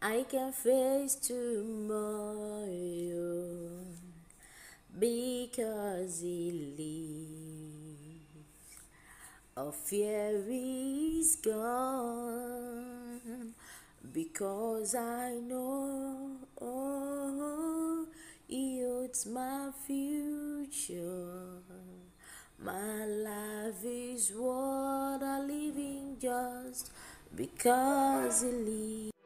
I can face tomorrow. Because he lives, all fear is gone. Because I know oh, he holds my future. My life is what I live in just because he lives.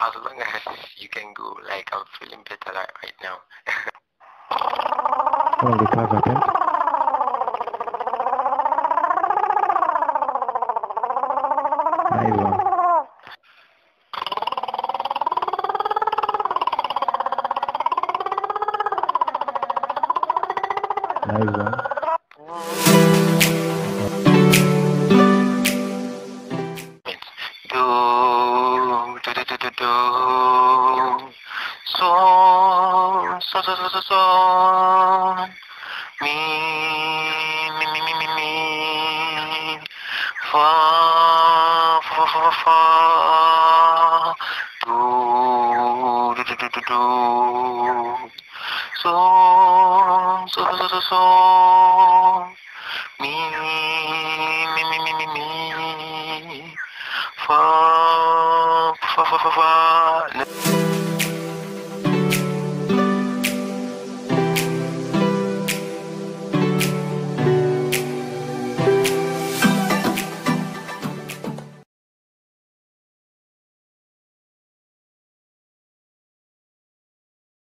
As long as you can go, like I'm feeling better like right now. Well, the class attend. Nice one. Nice one. So, so, so, so, so. Me, me, me, me, me, me. Fa, fa, fa, fa, fa. Do, do, do, do, do, do. So, so, so, so, so. Me, me, me, me, me, me. Fa, fa, fa, fa, fa.